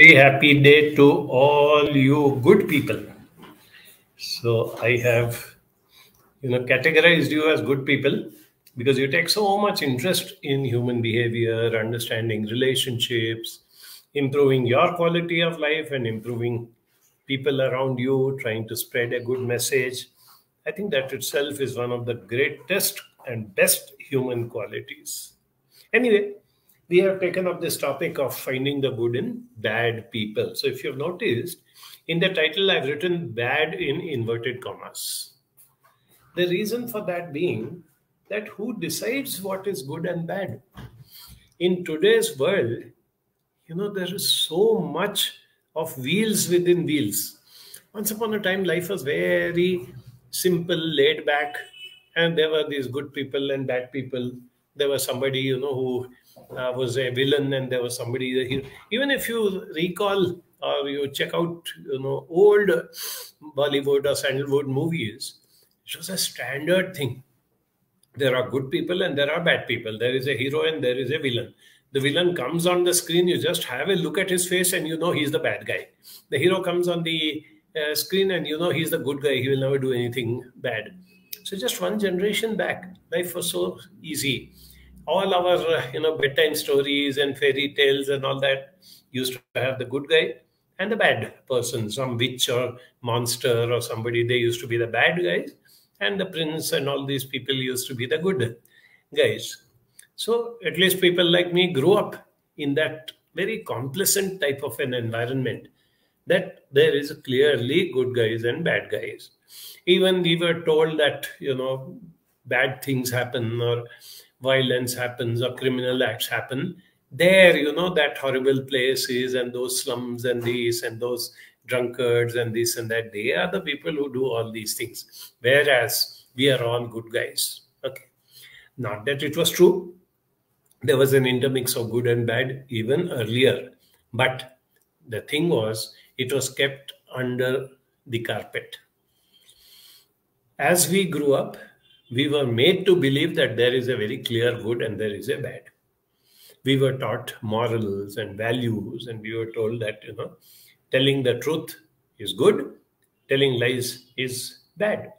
very happy day to all you good people. So I have, you know, categorized you as good people because you take so much interest in human behavior, understanding relationships, improving your quality of life, and improving people around you, trying to spread a good message. I think that itself is one of the greatest and best human qualities. Anyway, we have taken up this topic of finding the good in bad people. So if you've noticed, in the title, I've written bad in inverted commas. The reason for that being that who decides what is good and bad? In today's world, you know, there is so much of wheels within wheels. Once upon a time, life was very simple, laid back, and there were these good people and bad people. There was somebody, you know, who uh, was a villain and there was somebody the hero. even if you recall or you check out you know old bollywood or sandalwood movies it was a standard thing. There are good people and there are bad people. There is a hero and there is a villain. The villain comes on the screen you just have a look at his face and you know he's the bad guy. The hero comes on the uh, screen and you know he's the good guy he will never do anything bad. So just one generation back life was so easy all our uh, you know bedtime stories and fairy tales and all that used to have the good guy and the bad person some witch or monster or somebody they used to be the bad guys and the prince and all these people used to be the good guys. So at least people like me grew up in that very complacent type of an environment that there is clearly good guys and bad guys. Even we were told that you know bad things happen or violence happens or criminal acts happen, there, you know, that horrible places and those slums and these and those drunkards and this and that, they are the people who do all these things. Whereas we are all good guys. Okay. Not that it was true. There was an intermix of good and bad even earlier. But the thing was, it was kept under the carpet. As we grew up, we were made to believe that there is a very clear good and there is a bad. We were taught morals and values and we were told that you know telling the truth is good telling lies is bad.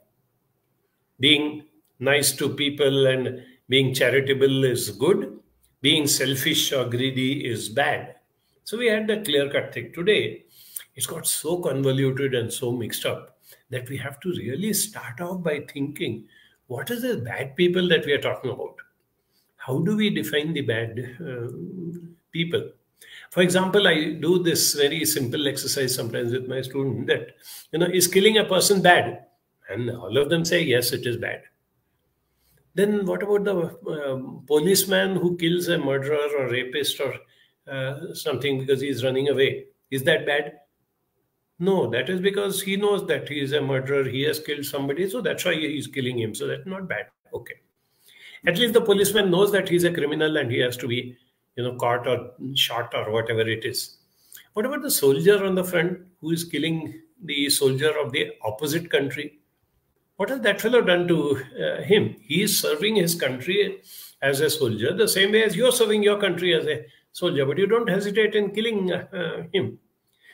Being nice to people and being charitable is good being selfish or greedy is bad. So we had the clear cut thing. Today it's got so convoluted and so mixed up that we have to really start off by thinking what are the bad people that we are talking about? How do we define the bad uh, people? For example, I do this very simple exercise sometimes with my student that, you know, is killing a person bad? And all of them say, yes, it is bad. Then what about the uh, policeman who kills a murderer or rapist or uh, something because he's running away? Is that bad? No, that is because he knows that he is a murderer. He has killed somebody, so that's why he's killing him. So that's not bad. Okay. At least the policeman knows that he's a criminal and he has to be, you know, caught or shot or whatever it is. What about the soldier on the front who is killing the soldier of the opposite country? What has that fellow done to uh, him? He is serving his country as a soldier the same way as you're serving your country as a soldier, but you don't hesitate in killing uh, him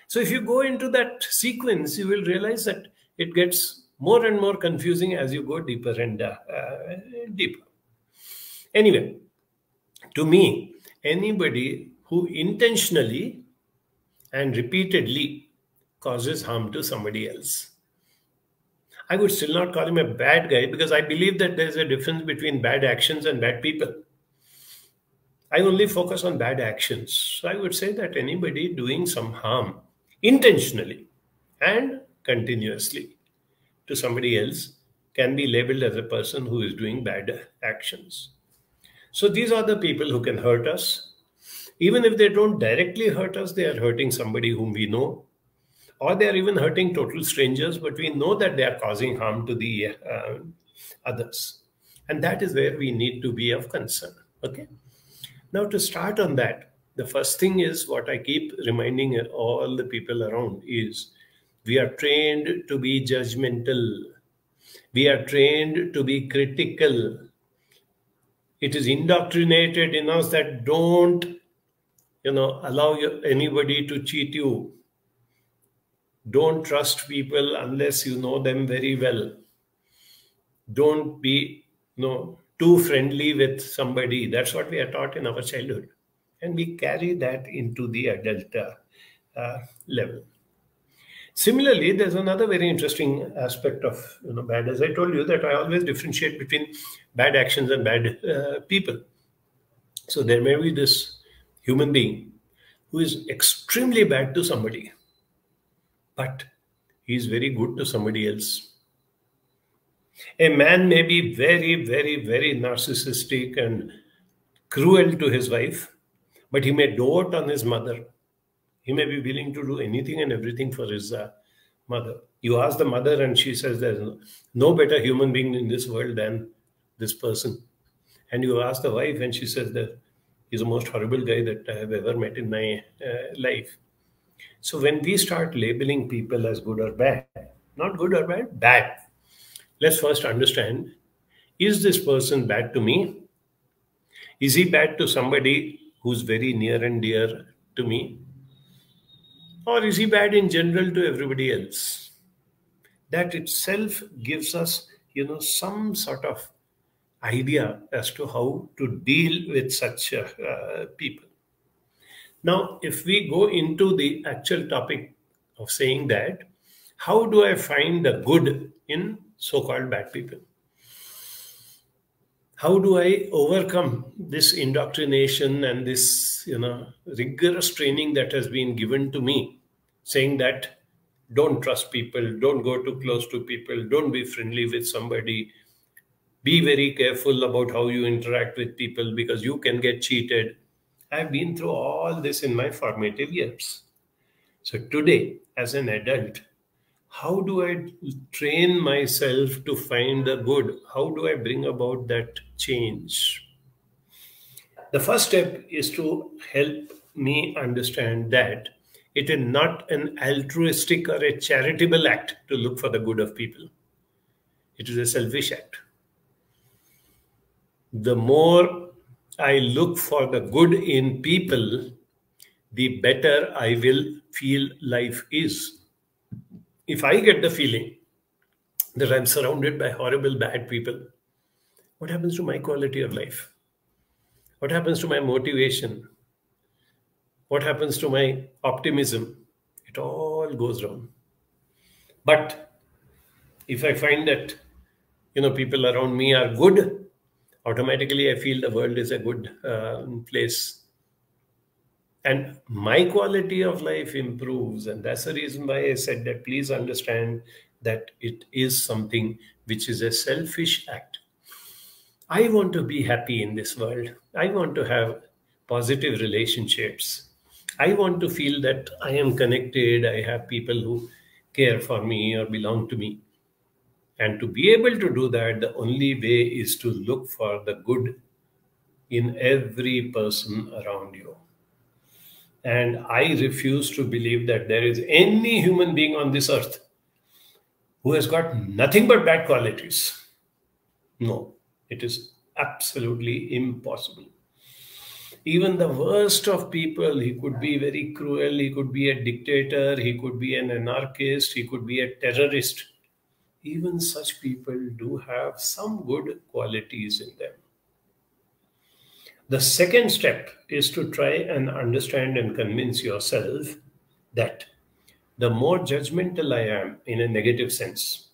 so if you go into that sequence, you will realize that it gets more and more confusing as you go deeper and uh, deeper. Anyway, to me, anybody who intentionally and repeatedly causes harm to somebody else. I would still not call him a bad guy because I believe that there's a difference between bad actions and bad people. I only focus on bad actions. So I would say that anybody doing some harm intentionally and continuously to somebody else can be labeled as a person who is doing bad actions. So these are the people who can hurt us. Even if they don't directly hurt us, they are hurting somebody whom we know, or they are even hurting total strangers, but we know that they are causing harm to the uh, others. And that is where we need to be of concern. Okay. Now, to start on that, the first thing is what I keep reminding all the people around is we are trained to be judgmental. We are trained to be critical. It is indoctrinated in us that don't you know, allow anybody to cheat you. Don't trust people unless you know them very well. Don't be, you know, too friendly with somebody. That's what we are taught in our childhood. And we carry that into the adult uh, uh, level. Similarly, there's another very interesting aspect of you know, bad. As I told you, that I always differentiate between bad actions and bad uh, people. So there may be this human being who is extremely bad to somebody, but he's very good to somebody else. A man may be very, very, very narcissistic and cruel to his wife, but he may dote on his mother he may be willing to do anything and everything for his uh, mother. You ask the mother, and she says there's no better human being in this world than this person. And you ask the wife, and she says that he's the most horrible guy that I have ever met in my uh, life. So when we start labeling people as good or bad, not good or bad, bad, let's first understand is this person bad to me? Is he bad to somebody who's very near and dear to me? Or is he bad in general to everybody else? That itself gives us, you know, some sort of idea as to how to deal with such uh, people. Now, if we go into the actual topic of saying that, how do I find the good in so called bad people? How do I overcome this indoctrination and this, you know, rigorous training that has been given to me saying that don't trust people, don't go too close to people, don't be friendly with somebody, be very careful about how you interact with people because you can get cheated. I've been through all this in my formative years. So today, as an adult, how do I train myself to find the good? How do I bring about that change? The first step is to help me understand that it is not an altruistic or a charitable act to look for the good of people. It is a selfish act. The more I look for the good in people, the better I will feel life is. If I get the feeling that I'm surrounded by horrible, bad people, what happens to my quality of life? What happens to my motivation? what happens to my optimism? It all goes wrong. But if I find that you know people around me are good, automatically I feel the world is a good uh, place, and my quality of life improves. And that's the reason why I said that. Please understand that it is something which is a selfish act. I want to be happy in this world. I want to have positive relationships. I want to feel that I am connected, I have people who care for me or belong to me. And to be able to do that, the only way is to look for the good in every person around you. And I refuse to believe that there is any human being on this earth who has got nothing but bad qualities. No, it is absolutely impossible. Even the worst of people he could be very cruel he could be a dictator he could be an anarchist he could be a terrorist. Even such people do have some good qualities in them the second step is to try and understand and convince yourself that the more judgmental i am in a negative sense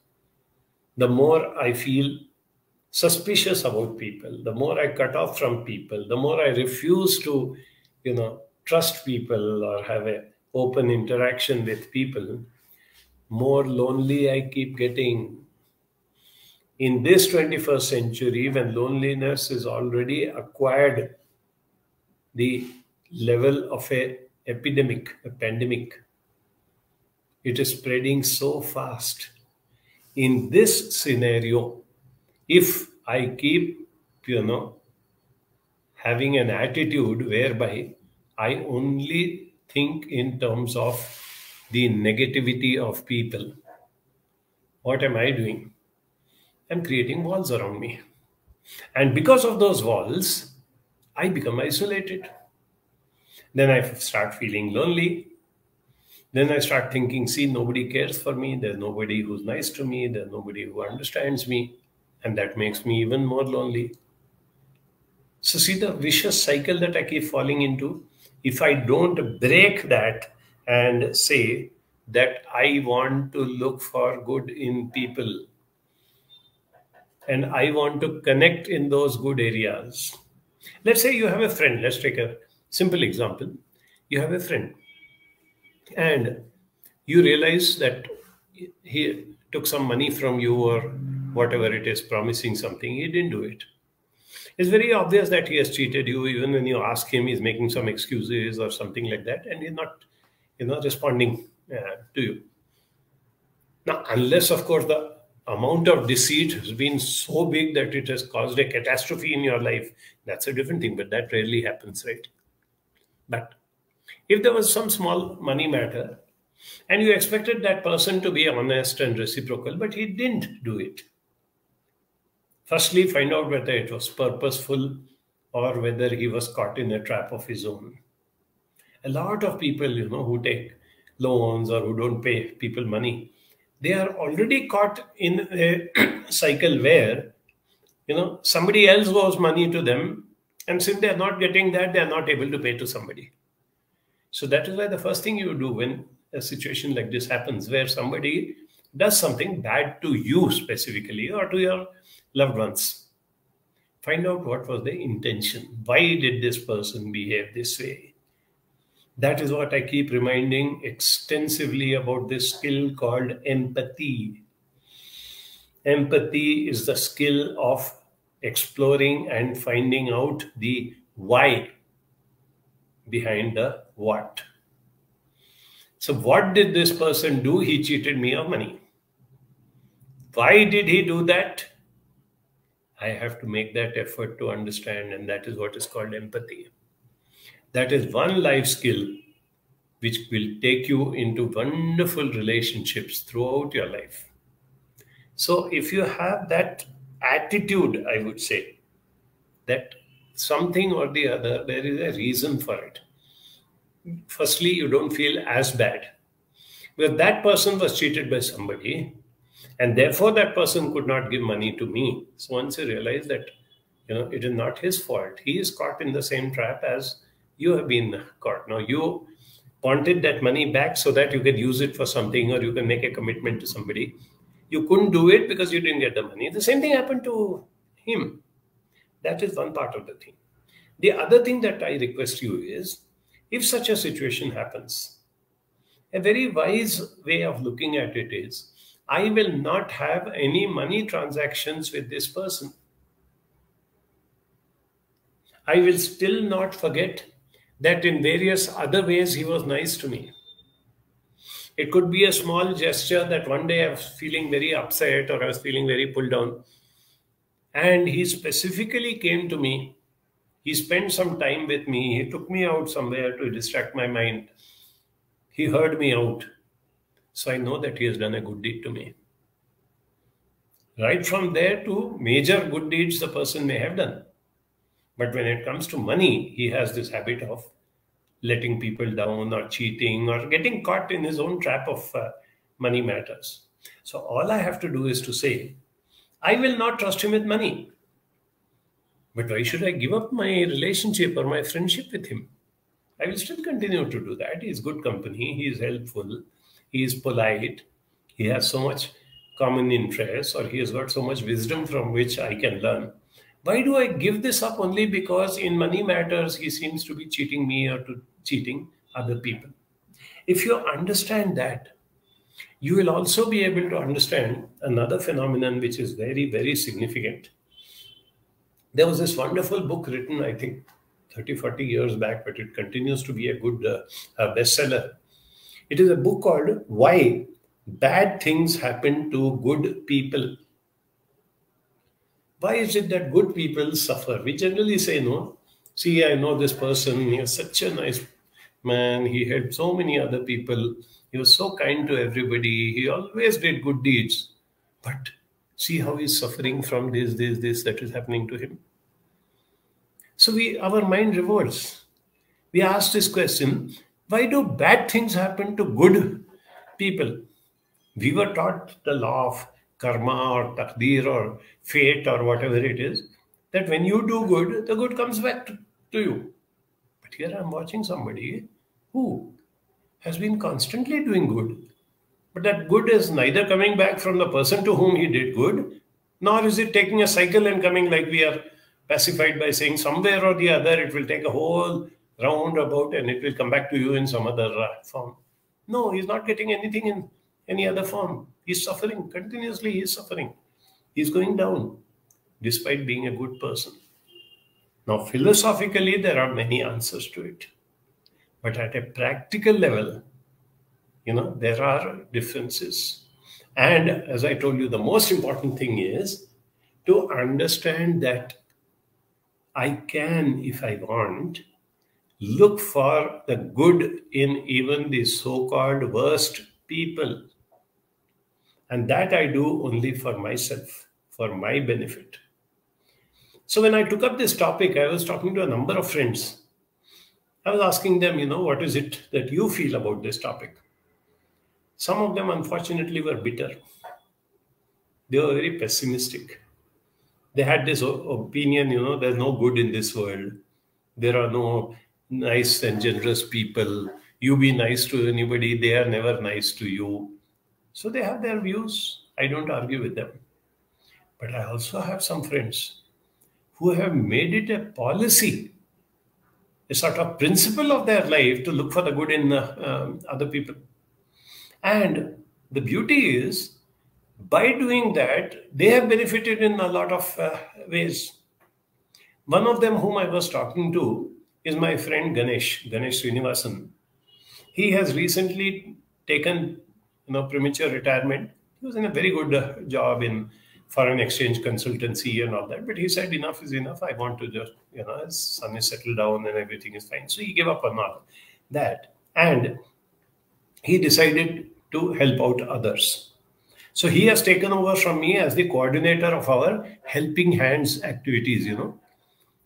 the more i feel suspicious about people, the more I cut off from people, the more I refuse to, you know, trust people or have a open interaction with people, more lonely I keep getting. In this 21st century, when loneliness is already acquired the level of a epidemic, a pandemic, it is spreading so fast. In this scenario, if I keep, you know, having an attitude whereby I only think in terms of the negativity of people, what am I doing? I'm creating walls around me. And because of those walls, I become isolated. Then I start feeling lonely. Then I start thinking, see, nobody cares for me. There's nobody who's nice to me. There's nobody who understands me. And that makes me even more lonely. So, see the vicious cycle that I keep falling into? If I don't break that and say that I want to look for good in people and I want to connect in those good areas. Let's say you have a friend, let's take a simple example. You have a friend and you realize that he took some money from you or whatever it is, promising something, he didn't do it it's very obvious that he has cheated you even when you ask him he's making some excuses or something like that and he's not you know responding uh, to you now unless of course the amount of deceit has been so big that it has caused a catastrophe in your life that's a different thing but that rarely happens right but if there was some small money matter and you expected that person to be honest and reciprocal but he didn't do it Firstly, find out whether it was purposeful or whether he was caught in a trap of his own. A lot of people, you know, who take loans or who don't pay people money, they are already caught in a cycle where, you know, somebody else owes money to them. And since they're not getting that, they're not able to pay to somebody. So that is why the first thing you do when a situation like this happens, where somebody does something bad to you specifically or to your loved ones. Find out what was the intention. Why did this person behave this way? That is what I keep reminding extensively about this skill called empathy. Empathy is the skill of exploring and finding out the why behind the what. So, what did this person do? He cheated me of money. Why did he do that? I have to make that effort to understand, and that is what is called empathy. That is one life skill which will take you into wonderful relationships throughout your life. So, if you have that attitude, I would say that something or the other, there is a reason for it. Firstly, you don't feel as bad. Because that person was cheated by somebody, and therefore that person could not give money to me so once you realize that you know it is not his fault he is caught in the same trap as you have been caught now you wanted that money back so that you could use it for something or you can make a commitment to somebody. You couldn't do it because you didn't get the money. The same thing happened to him. That is one part of the thing. The other thing that i request you is if such a situation happens a very wise way of looking at it is I will not have any money transactions with this person. I will still not forget that in various other ways he was nice to me. It could be a small gesture that one day I was feeling very upset or I was feeling very pulled down. And he specifically came to me. He spent some time with me. He took me out somewhere to distract my mind. He heard me out. So I know that he has done a good deed to me. Right from there to major good deeds the person may have done. But when it comes to money, he has this habit of letting people down or cheating or getting caught in his own trap of uh, money matters. So all I have to do is to say, I will not trust him with money. But why should I give up my relationship or my friendship with him? I will still continue to do that. He is good company. He is helpful he is polite, he has so much common interests, or he has got so much wisdom from which I can learn. Why do I give this up only because in money matters he seems to be cheating me or to cheating other people? If you understand that, you will also be able to understand another phenomenon which is very, very significant. There was this wonderful book written, I think, 30, 40 years back, but it continues to be a good uh, bestseller it is a book called Why Bad Things Happen to Good People. Why is it that good people suffer? We generally say, no, see, I know this person, he is such a nice man, he helped so many other people, he was so kind to everybody, he always did good deeds. But see how he's suffering from this, this, this that is happening to him. So we our mind revolts. we ask this question why do bad things happen to good people? We were taught the law of karma or takdir or fate or whatever it is that when you do good, the good comes back to, to you. But here I'm watching somebody who has been constantly doing good, but that good is neither coming back from the person to whom he did good, nor is it taking a cycle and coming like we are pacified by saying somewhere or the other it will take a whole round about and it will come back to you in some other form. No, he's not getting anything in any other form. He's suffering continuously, he's suffering. He's going down despite being a good person. Now, philosophically, there are many answers to it. But at a practical level, you know, there are differences. And as I told you, the most important thing is to understand that I can, if I want, look for the good in even the so called worst people. And that I do only for myself, for my benefit. So when I took up this topic, I was talking to a number of friends. I was asking them, you know, what is it that you feel about this topic? Some of them, unfortunately, were bitter. They were very pessimistic. They had this opinion, you know, there's no good in this world. There are no nice and generous people. You be nice to anybody, they are never nice to you. So they have their views. I don't argue with them. But I also have some friends who have made it a policy, a sort of principle of their life to look for the good in uh, um, other people. And the beauty is, by doing that, they have benefited in a lot of uh, ways. One of them, whom I was talking to, is my friend Ganesh, Ganesh Srinivasan. He has recently taken you know, premature retirement. He was in a very good uh, job in foreign exchange consultancy and all that. But he said, enough is enough. I want to just, you know, his son is settled down and everything is fine. So he gave up on all that. And he decided to help out others. So he has taken over from me as the coordinator of our helping hands activities, you know,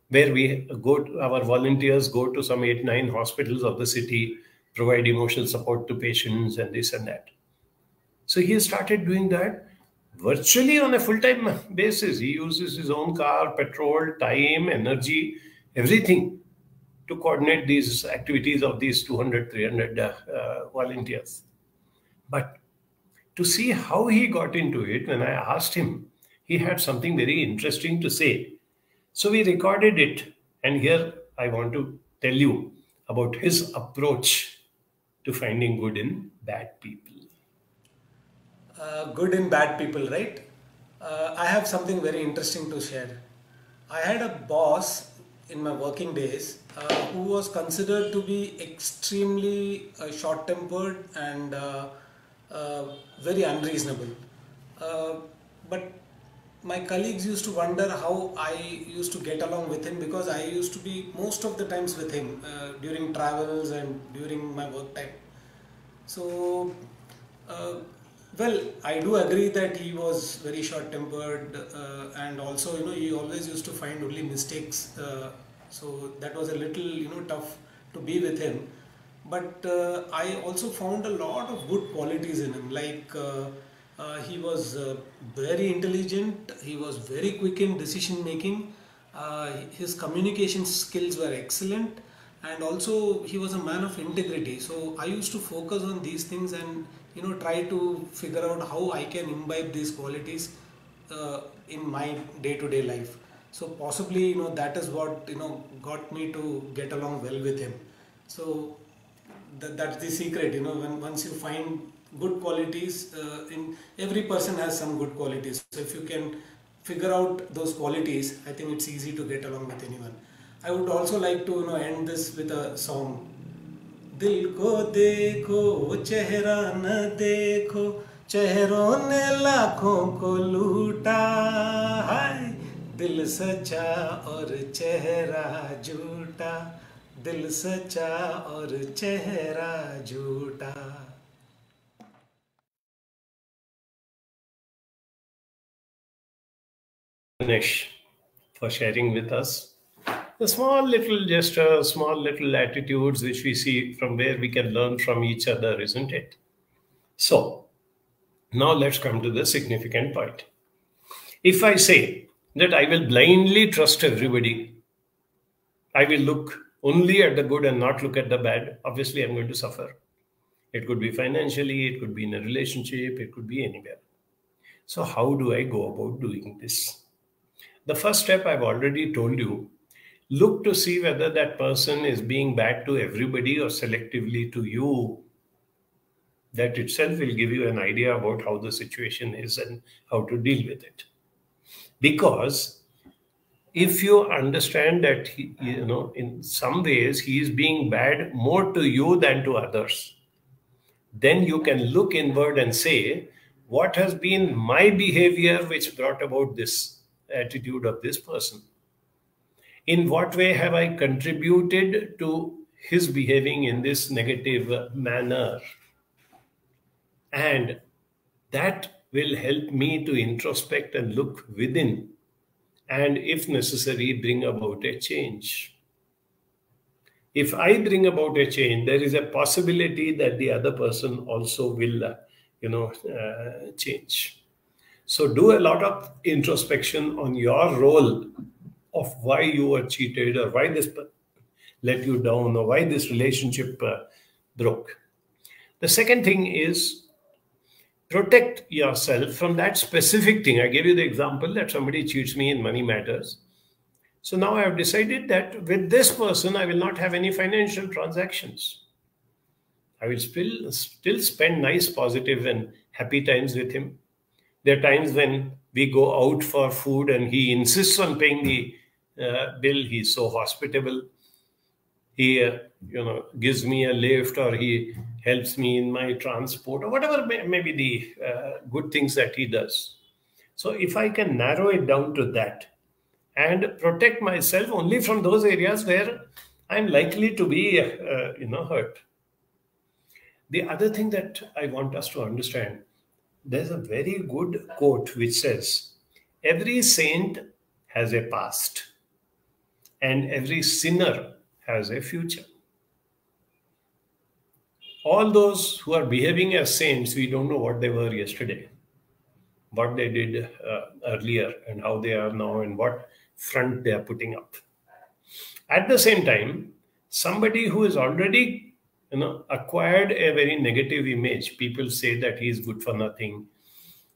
where we go, to, our volunteers go to some eight, nine hospitals of the city, provide emotional support to patients and this and that. So he started doing that virtually on a full time basis. He uses his own car, petrol, time, energy, everything to coordinate these activities of these 200, 300 uh, uh, volunteers. But to see how he got into it, when I asked him, he had something very interesting to say. So we recorded it. And here I want to tell you about his approach to finding good in bad people uh, good and bad people, right? Uh, I have something very interesting to share. I had a boss in my working days uh, who was considered to be extremely uh, short tempered and uh, uh, very unreasonable. but my colleagues used to wonder how I used to get along with him because I used to be most of the times with him during travels and during my work time. So well, I do agree that he was very short-tempered, uh, and also you know he always used to find only mistakes. Uh, so that was a little you know tough to be with him. But uh, I also found a lot of good qualities in him. Like uh, uh, he was uh, very intelligent. He was very quick in decision making. his communication skills were excellent and also he was a man of integrity. So i used to focus on these things and you know try to figure out how i can imbibe these qualities uh, in my day to day life. So possibly you know that is what you know got me to get along well with him. So that, that's the secret you know when once you find good qualities uh, in every person has some good qualities. So if you can figure out those qualities i think it's easy to get along with anyone I would also like to you know end this with a song. दिल को देखो चेहरा न देखो चेहरों ने लाखों को लूटा हाय दिल सच्चा और चेहरा झूठा दिल सच्चा और चेहरा झूठा Ganesh for sharing with us the small little gestures, small little attitudes which we see from where we can learn from each other, isn't it? So, now let's come to the significant point. If I say that I will blindly trust everybody, I will look only at the good and not look at the bad, obviously I'm going to suffer. It could be financially, it could be in a relationship, it could be anywhere. So, how do I go about doing this? The first step I've already told you look to see whether that person is being bad to everybody or selectively to you. That itself will give you an idea about how the situation is and how to deal with it. Because if you understand that he, you know in some ways he is being bad more to you than to others then you can look inward and say what has been my behavior which brought about this attitude of this person in what way have i contributed to his behaving in this negative manner and that will help me to introspect and look within and, if necessary, bring about a change. If I bring about a change, there is a possibility that the other person also will, uh, you know, uh, change. So, do a lot of introspection on your role of why you were cheated or why this let you down or why this relationship uh, broke. The second thing is protect yourself from that specific thing. I gave you the example that somebody cheats me in money matters. So now I have decided that with this person, I will not have any financial transactions. I will still, still spend nice, positive, and happy times with him. There are times when we go out for food and he insists on paying the uh, bill. He's so hospitable. He, uh, you know, gives me a lift or he helps me in my transport or whatever may, may the uh, good things that he does. So if I can narrow it down to that and protect myself only from those areas where I'm likely to be, uh, you know, hurt. The other thing that I want us to understand, there's a very good quote which says, every saint has a past and every sinner has a future all those who are behaving as saints, we don't know what they were yesterday, what they did uh, earlier, and how they are now, and what front they are putting up. At the same time, somebody who has already you know acquired a very negative image people say that he is good for nothing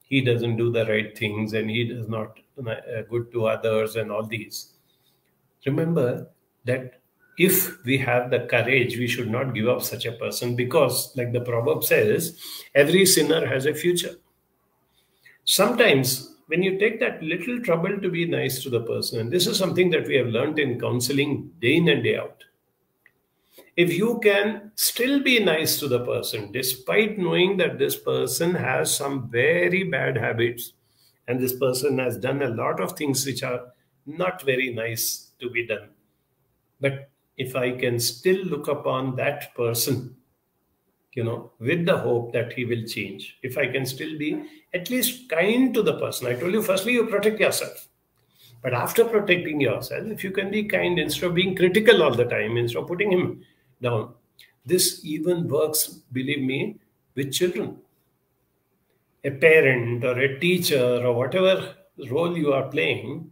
he doesn't do the right things and he does not uh, good to others and all these remember that if we have the courage, we should not give up such a person because, like the proverb says, every sinner has a future. Sometimes, when you take that little trouble to be nice to the person, and this is something that we have learned in counseling day in and day out, if you can still be nice to the person despite knowing that this person has some very bad habits and this person has done a lot of things which are not very nice to be done but if I can still look upon that person, you know, with the hope that he will change, if I can still be at least kind to the person. I told you, firstly, you protect yourself. But after protecting yourself, if you can be kind instead of being critical all the time, instead of putting him down, this even works, believe me, with children. A parent or a teacher or whatever role you are playing,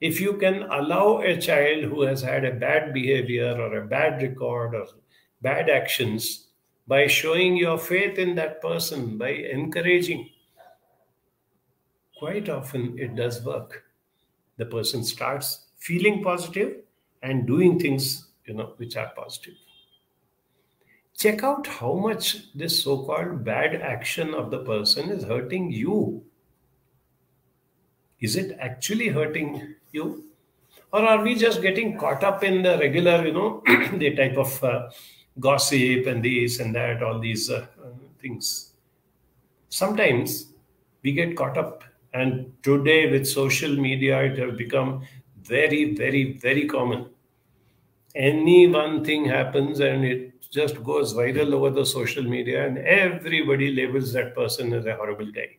if you can allow a child who has had a bad behavior or a bad record or bad actions by showing your faith in that person, by encouraging, quite often it does work. The person starts feeling positive and doing things, you know, which are positive. Check out how much this so-called bad action of the person is hurting you. Is it actually hurting you? Or are we just getting caught up in the regular, you know, the type of uh, gossip and this and that, all these uh, things? Sometimes we get caught up. And today, with social media, it has become very, very, very common. Any one thing happens and it just goes viral over the social media, and everybody labels that person as a horrible guy.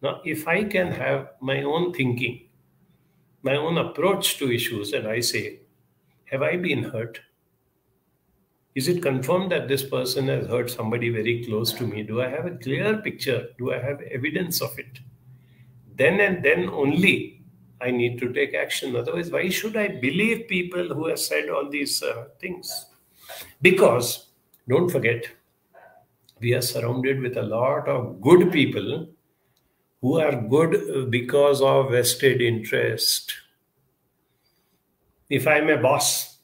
Now, if I can have my own thinking, my own approach to issues and I say, Have I been hurt? Is it confirmed that this person has hurt somebody very close to me? Do I have a clear picture? Do I have evidence of it? Then and then only I need to take action. Otherwise, why should I believe people who have said all these uh, things? Because, don't forget, we are surrounded with a lot of good people who are good because of vested interest. If I'm a boss,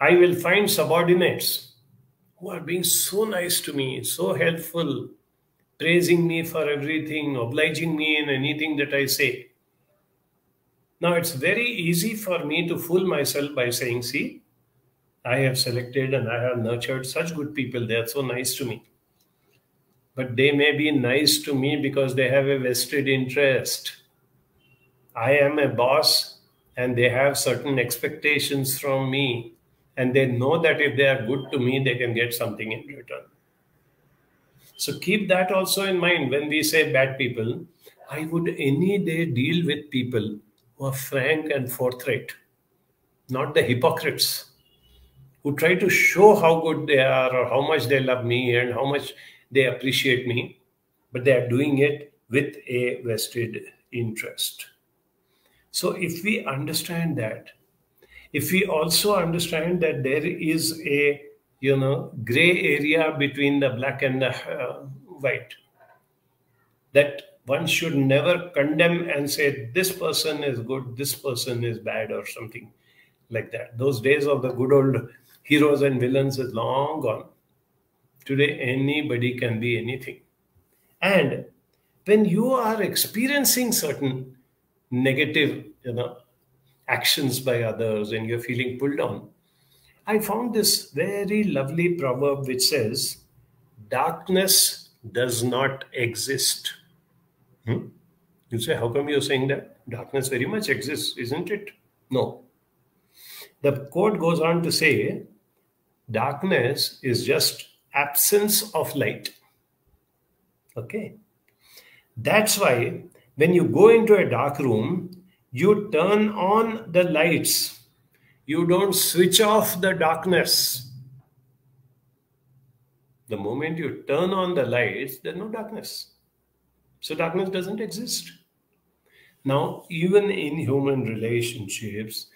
I will find subordinates who are being so nice to me, so helpful, praising me for everything, obliging me in anything that I say. Now, it's very easy for me to fool myself by saying, See, I have selected and I have nurtured such good people. They are so nice to me. But they may be nice to me because they have a vested interest. I am a boss and they have certain expectations from me and they know that if they are good to me, they can get something in return. So keep that also in mind when we say bad people. I would any day deal with people who are frank and forthright, not the hypocrites who try to show how good they are or how much they love me and how much they appreciate me, but they are doing it with a vested interest. So if we understand that, if we also understand that there is a you know gray area between the black and the uh, white that one should never condemn and say this person is good this person is bad or something like that those days of the good old heroes and villains is long gone today anybody can be anything and when you are experiencing certain negative you know actions by others and you're feeling pulled down, I found this very lovely proverb which says, Darkness does not exist. Hmm? You say, How come you're saying that? Darkness very much exists, isn't it? No. The quote goes on to say, Darkness is just absence of light. Okay. That's why when you go into a dark room, you turn on the lights. You don't switch off the darkness. The moment you turn on the lights, there's no darkness. So darkness doesn't exist. Now, even in human relationships,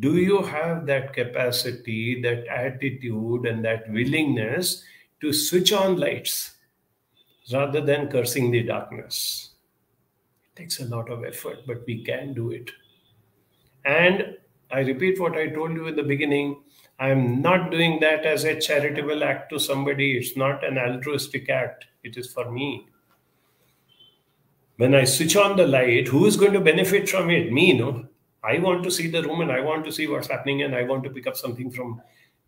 do you have that capacity, that attitude, and that willingness to switch on lights rather than cursing the darkness? It takes a lot of effort, but we can do it. And I repeat what I told you in the beginning I am not doing that as a charitable act to somebody. It's not an altruistic act, it is for me. When I switch on the light, who is going to benefit from it? Me, no? I want to see the room and I want to see what's happening and I want to pick up something from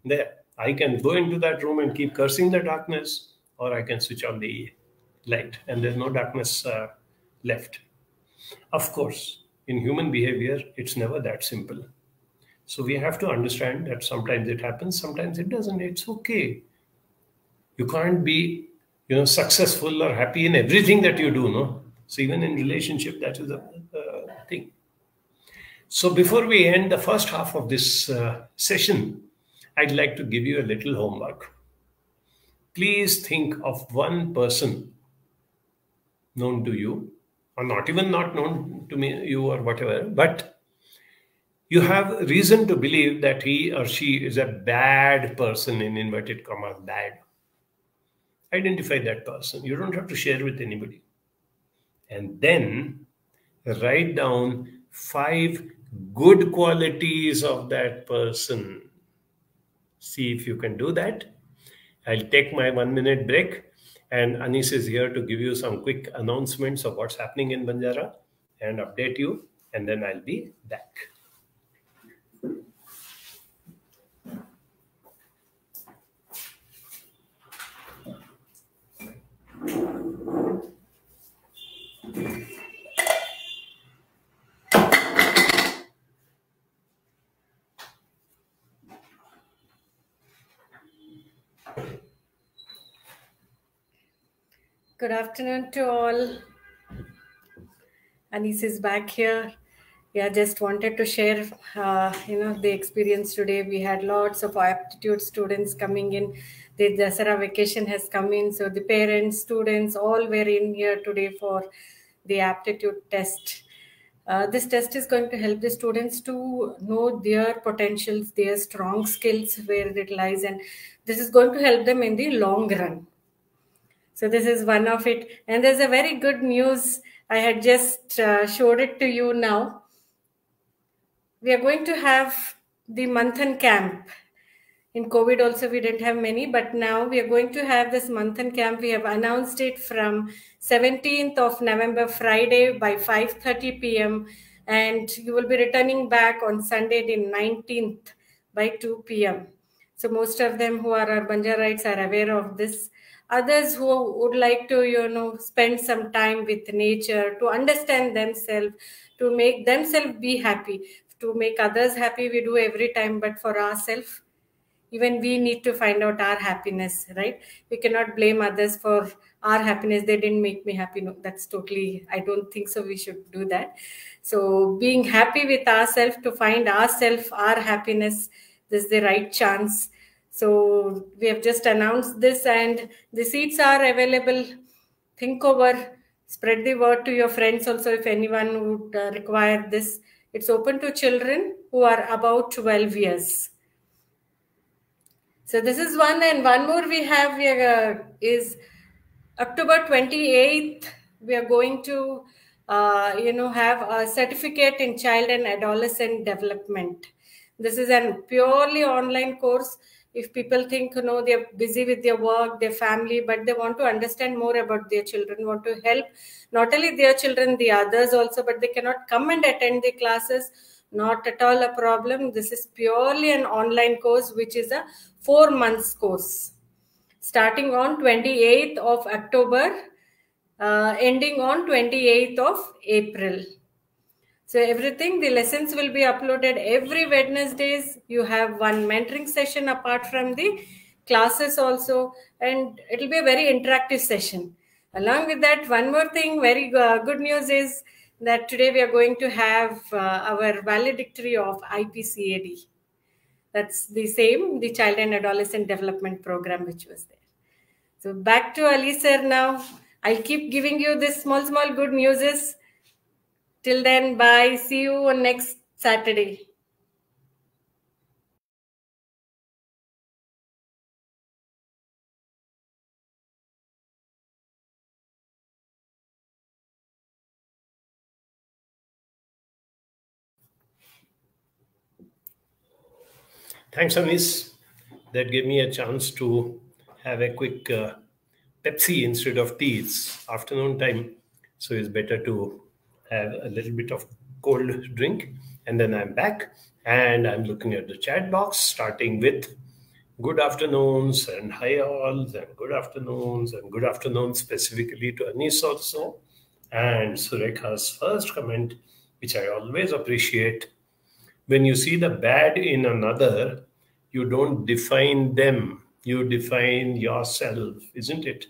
there. I can go into that room and keep cursing the darkness, or I can switch on the light and there's no darkness uh, left. Of course, in human behavior, it's never that simple. So we have to understand that sometimes it happens, sometimes it doesn't. It's okay. You can't be, you know, successful or happy in everything that you do, no. So even in relationship, that is a thing. So before we end the first half of this uh, session, I'd like to give you a little homework. Please think of one person known to you or not even not known to me, you or whatever, but you have reason to believe that he or she is a bad person in inverted commas, bad. Identify that person. You don't have to share with anybody. And then write down five good qualities of that person. See if you can do that. I'll take my one minute break and Anis is here to give you some quick announcements of what's happening in Banjara and update you. And then I'll be back. Good afternoon to all. Anis is back here. yeah, just wanted to share, uh, you know, the experience today. We had lots of aptitude students coming in. The Dasara vacation has come in, so the parents, students, all were in here today for the aptitude test. Uh, this test is going to help the students to know their potentials, their strong skills, where it lies, and this is going to help them in the long run. So this is one of it, and there's a very good news. I had just uh, showed it to you now. We are going to have the Manthan camp. In COVID also we didn't have many, but now we are going to have this Manthan camp. We have announced it from 17th of November, Friday by 5.30 p.m. And you will be returning back on Sunday the 19th by 2 p.m. So most of them who are our Banjarites are aware of this. Others who would like to, you know, spend some time with nature, to understand themselves, to make themselves be happy, to make others happy, we do every time, but for ourselves, even we need to find out our happiness, right? We cannot blame others for our happiness. They didn't make me happy. No, that's totally, I don't think so. We should do that. So being happy with ourselves to find ourselves, our happiness, this is the right chance so we have just announced this and the seats are available. Think over, spread the word to your friends also if anyone would uh, require this. It's open to children who are about 12 years. So this is one and one more we have here uh, is October 28th. We are going to, uh, you know, have a certificate in child and adolescent development. This is a purely online course if people think you know they're busy with their work their family but they want to understand more about their children want to help not only their children the others also but they cannot come and attend the classes not at all a problem. This is purely an online course which is a 4 months course. Starting on 28th of october uh, ending on 28th of april so everything, the lessons will be uploaded every Wednesdays. You have one mentoring session apart from the classes also, and it'll be a very interactive session. Along with that, one more thing, very good news is that today we are going to have uh, our valedictory of IPCAD. That's the same, the Child and Adolescent Development Program, which was there. So back to Ali sir now. I'll keep giving you this small, small good newses Till then, bye. See you on next Saturday. Thanks, Anis. That gave me a chance to have a quick uh, Pepsi instead of tea. It's afternoon time, so it's better to have a little bit of cold drink, and then I'm back and I'm looking at the chat box, starting with good afternoons and hi alls and good afternoons and good afternoon specifically to Anis also. And Surekha's first comment, which I always appreciate. When you see the bad in another, you don't define them, you define yourself, isn't it?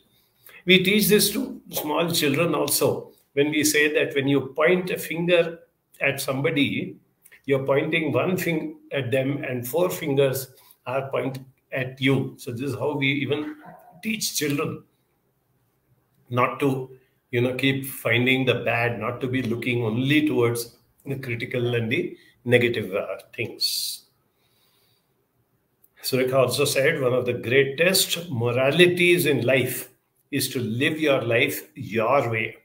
We teach this to small children also when we say that when you point a finger at somebody, you're pointing one finger at them and four fingers are pointing at you. So this is how we even teach children not to, you know, keep finding the bad, not to be looking only towards the critical and the negative uh, things. Surekha also said one of the greatest moralities in life is to live your life your way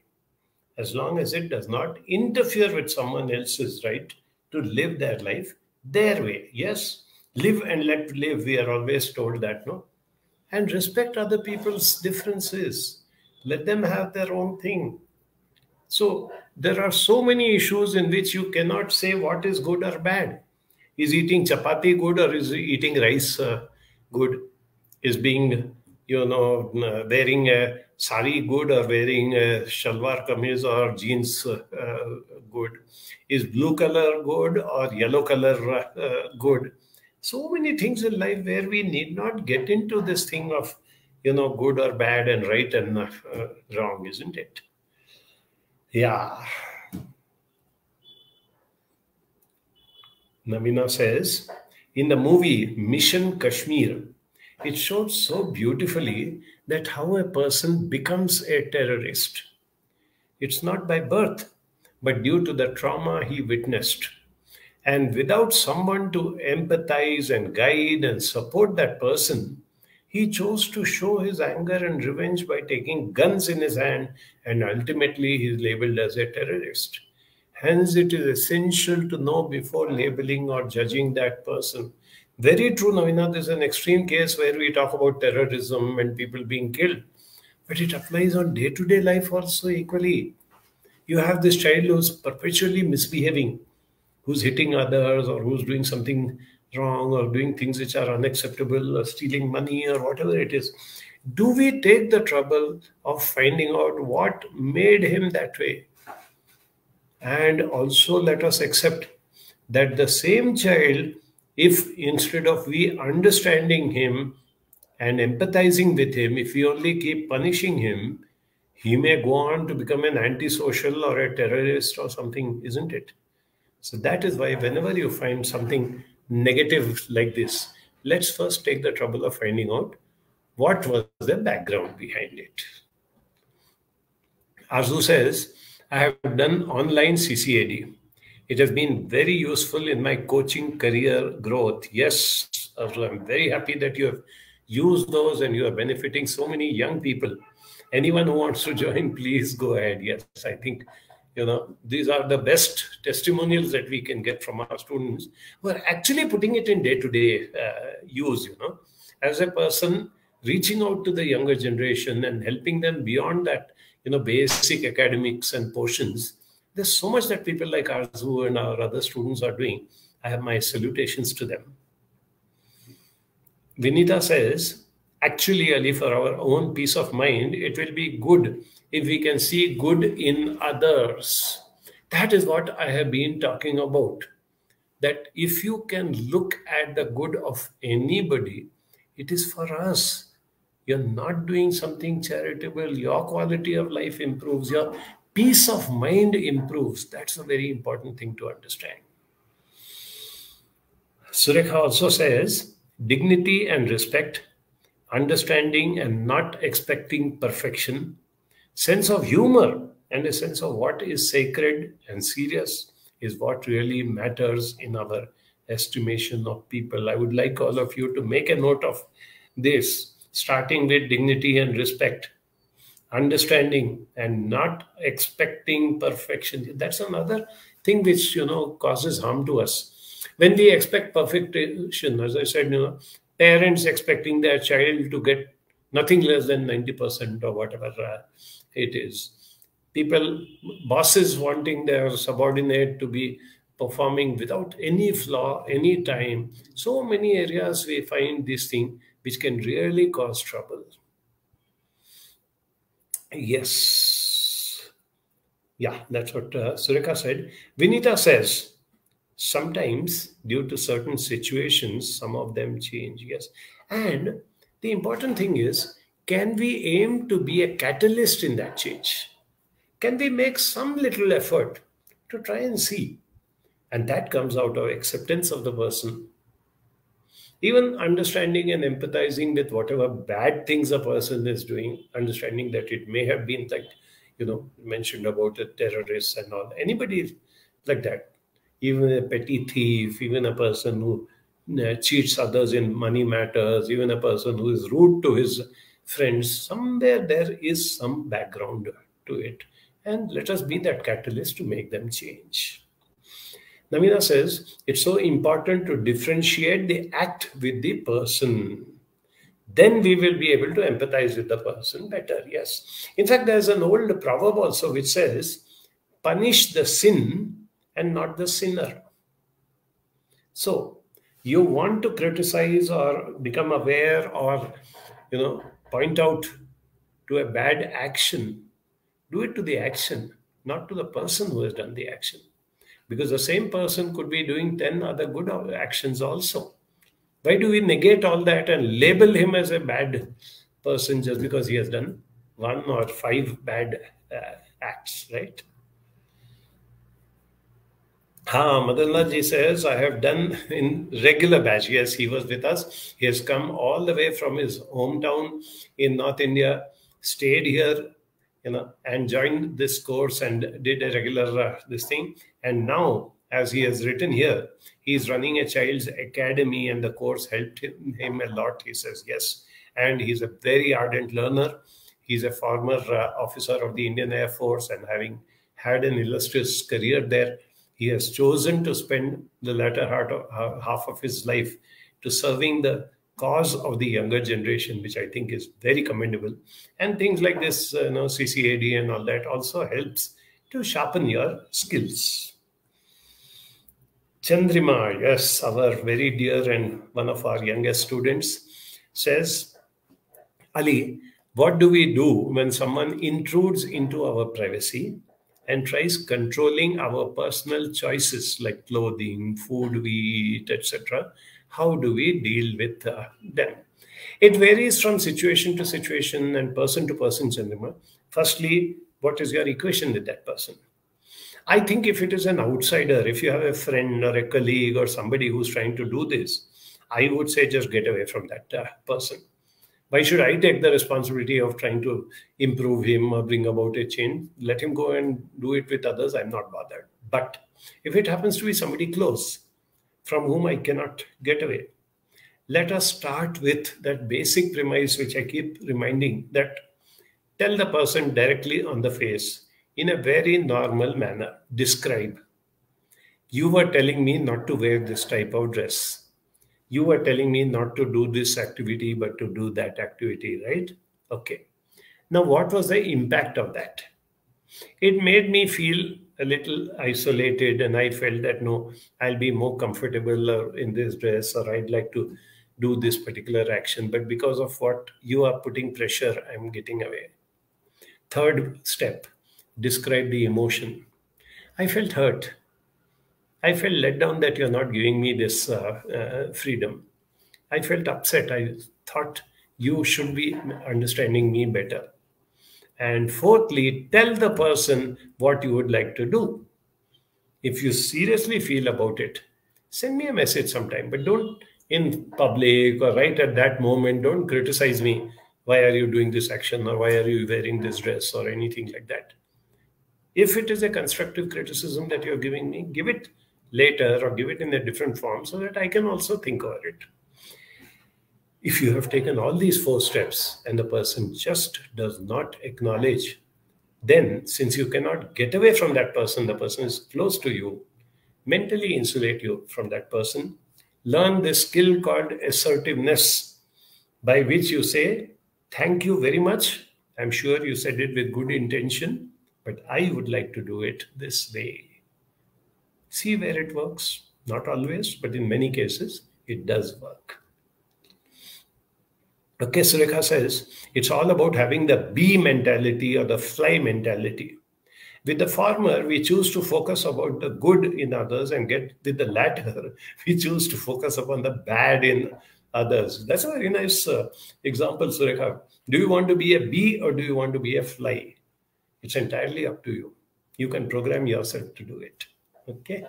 as long as it does not interfere with someone else's right to live their life their way. Yes, live and let live. We are always told that, no? And respect other people's differences. Let them have their own thing. So there are so many issues in which you cannot say what is good or bad. Is eating chapati good or is eating rice uh, good? Is being, you know, wearing a sari good or wearing a shalwar kameez or jeans uh, good? Is blue color good or yellow color uh, good? So many things in life where we need not get into this thing of, you know, good or bad and right and uh, wrong, isn't it? Yeah. Navina says, in the movie Mission Kashmir, it showed so beautifully that how a person becomes a terrorist. It's not by birth, but due to the trauma he witnessed. And without someone to empathize and guide and support that person, he chose to show his anger and revenge by taking guns in his hand, and ultimately he is labeled as a terrorist. Hence, it is essential to know before labeling or judging that person. Very true, Navina. There's an extreme case where we talk about terrorism and people being killed, but it applies on day to day life also equally. You have this child who's perpetually misbehaving, who's hitting others, or who's doing something wrong, or doing things which are unacceptable, or stealing money, or whatever it is. Do we take the trouble of finding out what made him that way? And also let us accept that the same child, if instead of we understanding him and empathizing with him, if we only keep punishing him, he may go on to become an antisocial or a terrorist or something, isn't it? So that is why whenever you find something negative like this, let's first take the trouble of finding out what was the background behind it. Arzu says, I have done online CCAD. It has been very useful in my coaching career growth. Yes, I'm very happy that you have used those and you are benefiting so many young people. Anyone who wants to join, please go ahead. Yes, I think you know these are the best testimonials that we can get from our students who are actually putting it in day-to-day uh, use. You know, as a person reaching out to the younger generation and helping them beyond that you know basic academics and portions there's so much that people like Arzu and our other students are doing. I have my salutations to them. Vinita says actually ali for our own peace of mind it will be good if we can see good in others. That is what i have been talking about. That if you can look at the good of anybody it is for us. You're not doing something charitable, your quality of life improves, your peace of mind improves. That's a very important thing to understand. Surekha also says dignity and respect, understanding and not expecting perfection, sense of humor, and a sense of what is sacred and serious is what really matters in our estimation of people. I would like all of you to make a note of this starting with dignity and respect, understanding and not expecting perfection. That's another thing which you know causes harm to us. When we expect perfection, as I said, you know, parents expecting their child to get nothing less than 90% or whatever uh, it is. People, bosses wanting their subordinate to be performing without any flaw, any time. So many areas we find this thing which can really cause trouble. Yes. Yeah, that's what uh, Surekha said. Vinita says, sometimes due to certain situations, some of them change. Yes. And the important thing is, can we aim to be a catalyst in that change? Can we make some little effort to try and see? And that comes out of acceptance of the person even understanding and empathizing with whatever bad things a person is doing, understanding that it may have been like, you know, mentioned about the terrorists and all. Anybody like that, even a petty thief, even a person who uh, cheats others in money matters, even a person who is rude to his friends, somewhere there is some background to it. And let us be that catalyst to make them change. Navina says it's so important to differentiate the act with the person. Then we will be able to empathize with the person better. Yes. In fact, there's an old proverb also which says, punish the sin and not the sinner. So, you want to criticize or become aware or, you know, point out to a bad action, do it to the action, not to the person who has done the action because the same person could be doing 10 other good actions also. Why do we negate all that and label him as a bad person just because he has done one or five bad uh, acts, right? Ha, Madanlaji says, I have done in regular batch. Yes, he was with us. He has come all the way from his hometown in North India, stayed here, you know, and joined this course and did a regular uh, this thing. And now, as he has written here, he is running a child's academy, and the course helped him, him a lot. He says yes, and he's a very ardent learner. He's a former uh, officer of the Indian Air Force, and having had an illustrious career there he has chosen to spend the latter of, half of his life to serving the cause of the younger generation, which I think is very commendable. And things like this, uh, you know, CCAD and all that also helps to sharpen your skills. Chandrima, yes, our very dear and one of our youngest students, says, Ali, what do we do when someone intrudes into our privacy and tries controlling our personal choices like clothing, food we eat, etc. How do we deal with uh, them? It varies from situation to situation and person to person, Chandrima. Firstly, what is your equation with that person? I think if it is an outsider, if you have a friend or a colleague or somebody who's trying to do this, I would say just get away from that uh, person why should I take the responsibility of trying to improve him or bring about a change? Let him go and do it with others. I'm not bothered. But if it happens to be somebody close from whom I cannot get away, let us start with that basic premise, which I keep reminding that tell the person directly on the face in a very normal manner. Describe. You were telling me not to wear this type of dress you were telling me not to do this activity, but to do that activity, right? Okay. Now, what was the impact of that? It made me feel a little isolated, and I felt that no, I'll be more comfortable uh, in this dress, or I'd like to do this particular action. But because of what you are putting pressure, I'm getting away. Third step describe the emotion. I felt hurt. I felt let down that you're not giving me this uh, uh, freedom. I felt upset. I thought you should be understanding me better. And fourthly, tell the person what you would like to do. If you seriously feel about it, send me a message sometime, but don't in public or right at that moment, don't criticize me. Why are you doing this action or why are you wearing this dress or anything like that? If it is a constructive criticism that you're giving me, give it later or give it in a different form so that I can also think about it. If you have taken all these four steps and the person just does not acknowledge, then since you cannot get away from that person, the person is close to you, mentally insulate you from that person. Learn this skill called assertiveness, by which you say, Thank you very much. I'm sure you said it with good intention, but I would like to do it this way see where it works. Not always, but in many cases, it does work. Okay, Surekha says it's all about having the bee mentality or the fly mentality. With the former, we choose to focus about the good in others, and get with the latter, we choose to focus upon the bad in others. That's a very nice uh, example, Surekha. Do you want to be a bee or do you want to be a fly? It's entirely up to you. You can program yourself to do it. Okay.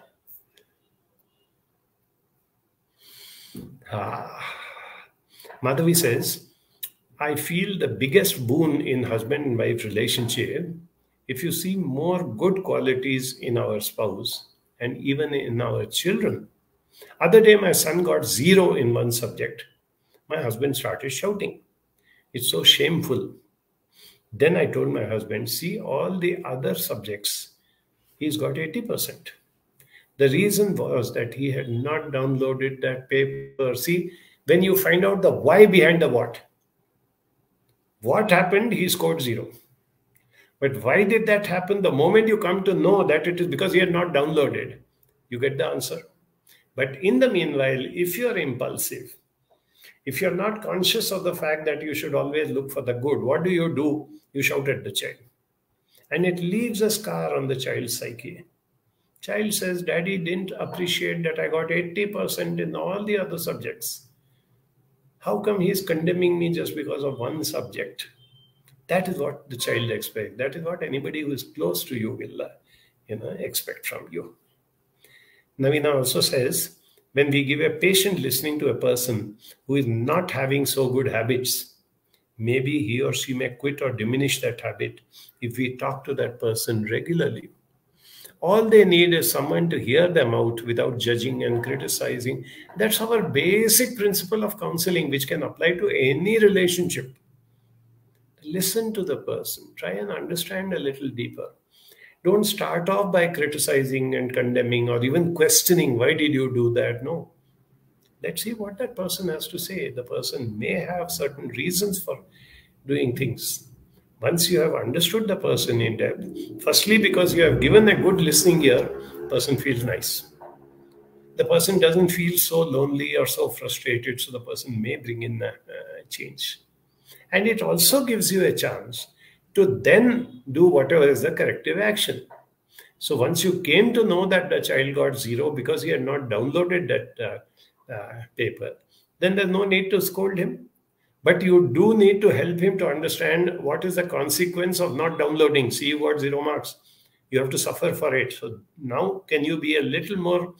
Ah. Madhavi says, I feel the biggest boon in husband and wife relationship if you see more good qualities in our spouse and even in our children. Other day, my son got zero in one subject. My husband started shouting. It's so shameful. Then I told my husband, see all the other subjects, he's got 80%. The reason was that he had not downloaded that paper. See, when you find out the why behind the what, what happened, he scored zero. But why did that happen? The moment you come to know that it is because he had not downloaded, you get the answer. But in the meanwhile, if you're impulsive, if you're not conscious of the fact that you should always look for the good, what do you do? You shout at the child. And it leaves a scar on the child's psyche. Child says, Daddy didn't appreciate that I got 80% in all the other subjects. How come he's condemning me just because of one subject? That is what the child expects. That is what anybody who is close to you will, uh, you know, expect from you. Navina also says when we give a patient listening to a person who is not having so good habits, maybe he or she may quit or diminish that habit if we talk to that person regularly. All they need is someone to hear them out without judging and criticizing. That's our basic principle of counseling, which can apply to any relationship. Listen to the person, try and understand a little deeper. Don't start off by criticizing and condemning or even questioning, why did you do that? No. Let's see what that person has to say. The person may have certain reasons for doing things once you have understood the person in depth, firstly, because you have given a good listening ear, person feels nice. The person doesn't feel so lonely or so frustrated, so the person may bring in a, a change. And it also gives you a chance to then do whatever is the corrective action. So once you came to know that the child got zero because he had not downloaded that uh, uh, paper, then there's no need to scold him but you do need to help him to understand what is the consequence of not downloading. See you got zero marks. You have to suffer for it. So now can you be a little more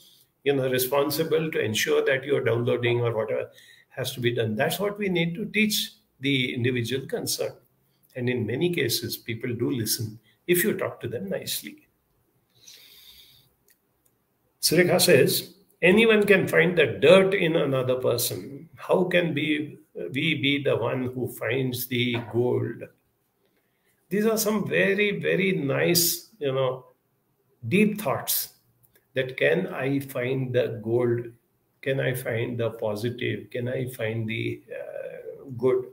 you know responsible to ensure that you're downloading or whatever has to be done? That's what we need to teach the individual concerned and in many cases people do listen if you talk to them nicely. Surekha says anyone can find the dirt in another person. How can be we be the one who finds the gold. These are some very, very nice, you know, deep thoughts that can I find the gold? Can I find the positive? Can I find the uh, good?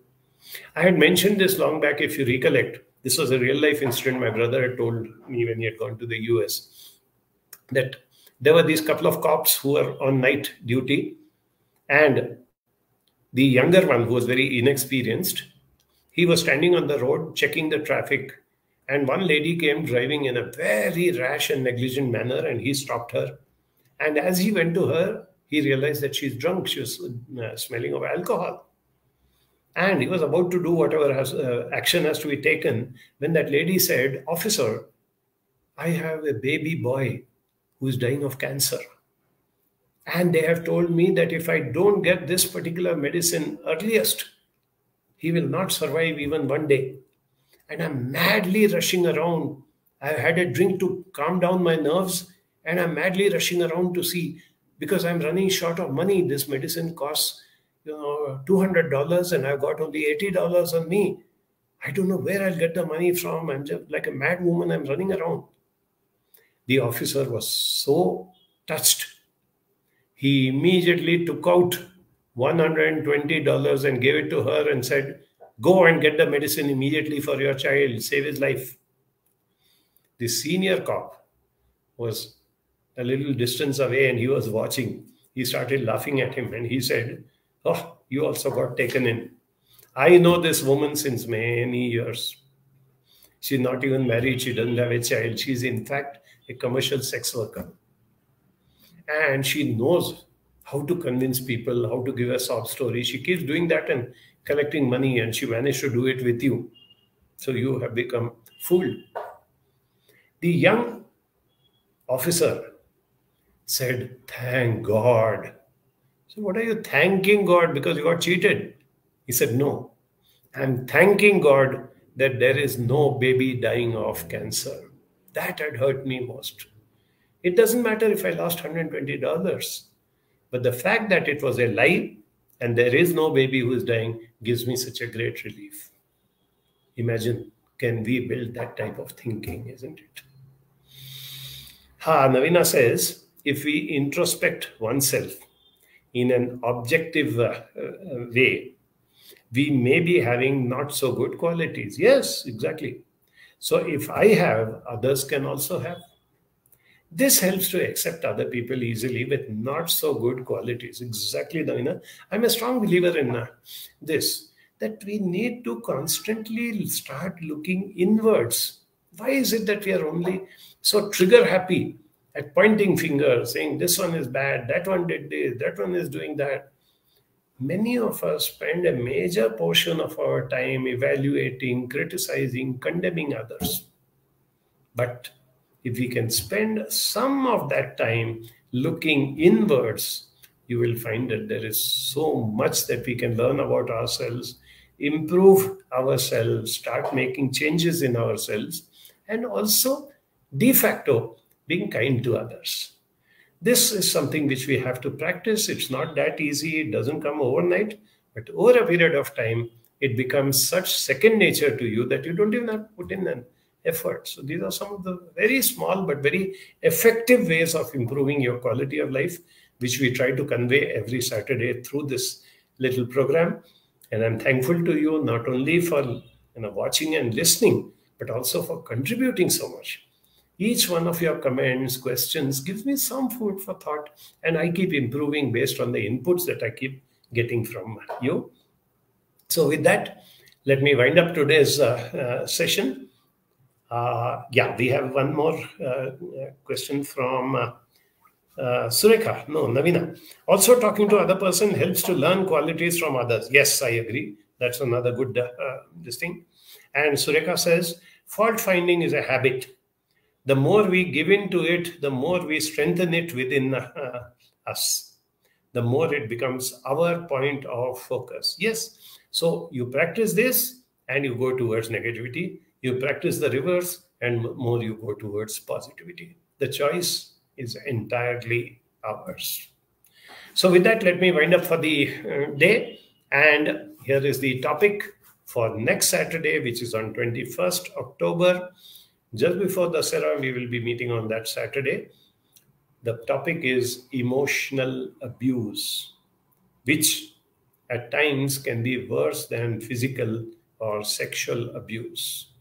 I had mentioned this long back, if you recollect. This was a real life incident my brother had told me when he had gone to the US that there were these couple of cops who were on night duty and the younger one, who was very inexperienced, he was standing on the road checking the traffic. And one lady came driving in a very rash and negligent manner, and he stopped her. And as he went to her, he realized that she's drunk. She was uh, smelling of alcohol. And he was about to do whatever has, uh, action has to be taken when that lady said, Officer, I have a baby boy who is dying of cancer. And they have told me that if I don't get this particular medicine earliest, he will not survive even one day. And I'm madly rushing around. I've had a drink to calm down my nerves, and I'm madly rushing around to see because I'm running short of money. This medicine costs, you know, $200 and I've got only $80 on me. I don't know where I'll get the money from. I'm just like a mad woman. I'm running around. The officer was so touched he immediately took out $120 and gave it to her and said, Go and get the medicine immediately for your child, save his life. The senior cop was a little distance away and he was watching. He started laughing at him and he said, Oh, you also got taken in. I know this woman since many years. She's not even married, she doesn't have a child. She's, in fact, a commercial sex worker and she knows how to convince people, how to give a sob story. She keeps doing that and collecting money, and she managed to do it with you. So you have become fooled. The young officer said, Thank God. So, what are you thanking God because you got cheated? He said, No. I'm thanking God that there is no baby dying of cancer. That had hurt me most. It doesn't matter if I lost $120. But the fact that it was a lie and there is no baby who is dying gives me such a great relief. Imagine, can we build that type of thinking, isn't it? Ha, Navina says, if we introspect oneself in an objective uh, uh, way, we may be having not so good qualities. Yes, exactly. So if I have, others can also have. This helps to accept other people easily with not so good qualities. Exactly, Davina. I'm a strong believer in uh, this that we need to constantly start looking inwards. Why is it that we are only so trigger happy at pointing fingers, saying this one is bad, that one did this, that one is doing that? Many of us spend a major portion of our time evaluating, criticizing, condemning others. But if we can spend some of that time looking inwards, you will find that there is so much that we can learn about ourselves, improve ourselves, start making changes in ourselves, and also de facto being kind to others. This is something which we have to practice. It's not that easy, it doesn't come overnight, but over a period of time, it becomes such second nature to you that you don't even have to put in an effort. So these are some of the very small but very effective ways of improving your quality of life, which we try to convey every Saturday through this little program. And I'm thankful to you not only for you know watching and listening, but also for contributing so much. Each one of your comments, questions gives me some food for thought, and I keep improving based on the inputs that I keep getting from you. So, with that, let me wind up today's uh, uh, session. Uh, yeah, we have one more uh, question from uh, uh, Surekha. No, Navina. Also, talking to other person helps to learn qualities from others. Yes, I agree. That's another good uh, this thing. And Surekha says, fault finding is a habit. The more we give into it, the more we strengthen it within uh, us. The more it becomes our point of focus. Yes. So you practice this and you go towards negativity you practice the reverse and more you go towards positivity. The choice is entirely ours. So with that let me wind up for the uh, day. And here is the topic for next saturday which is on 21st october. Just before the Dasara, we will be meeting on that Saturday. The topic is emotional abuse, which at times can be worse than physical or sexual abuse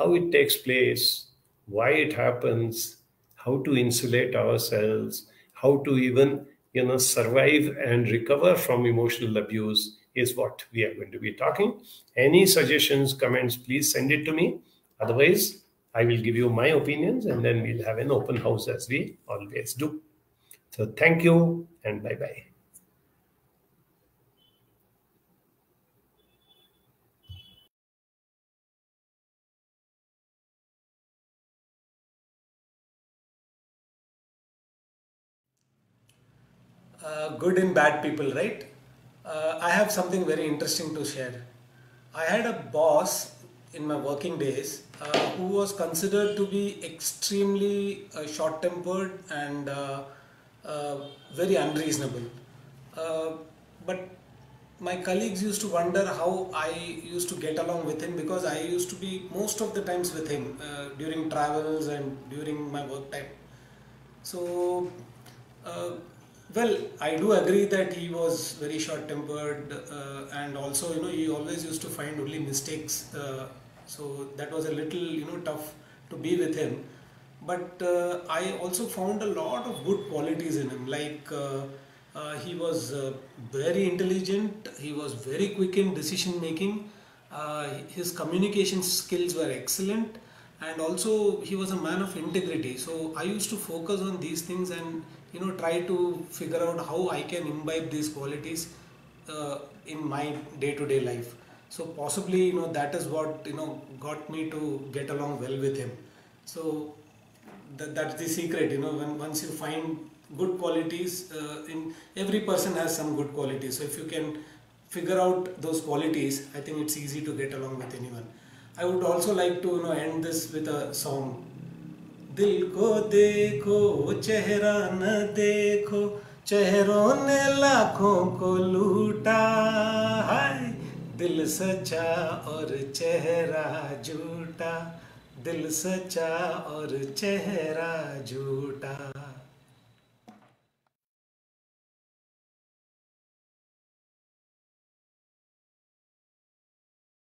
how it takes place, why it happens, how to insulate ourselves, how to even you know survive and recover from emotional abuse is what we are going to be talking. Any suggestions, comments, please send it to me. Otherwise, I will give you my opinions and then we'll have an open house as we always do. So thank you and bye bye uh, good and bad people, right? Uh, I have something very interesting to share. I had a boss in my working days uh, who was considered to be extremely uh, short tempered and uh, uh, very unreasonable. but my colleagues used to wonder how I used to get along with him because I used to be most of the times with him during travels and during my work time. So well, I do agree that he was very short-tempered, uh, and also you know he always used to find only mistakes. Uh, so that was a little you know tough to be with him. But uh, I also found a lot of good qualities in him. Like uh, uh, he was uh, very intelligent. He was very quick in decision making. his communication skills were excellent, and also he was a man of integrity. So I used to focus on these things and you know try to figure out how I can imbibe these qualities uh, in my day-to-day life. So possibly you know that is what you know got me to get along well with him. So that, that's the secret. You know when once you find good qualities uh, in every person has some good qualities. So if you can figure out those qualities, I think it's easy to get along with anyone. I would also like to you know end this with a song दिल को देखो, चेहरा न देखो, चेहरों ने लाखों को लूटा। है दिल सच्चा और चेहरा झूठा, दिल सच्चा और चेहरा झूठा।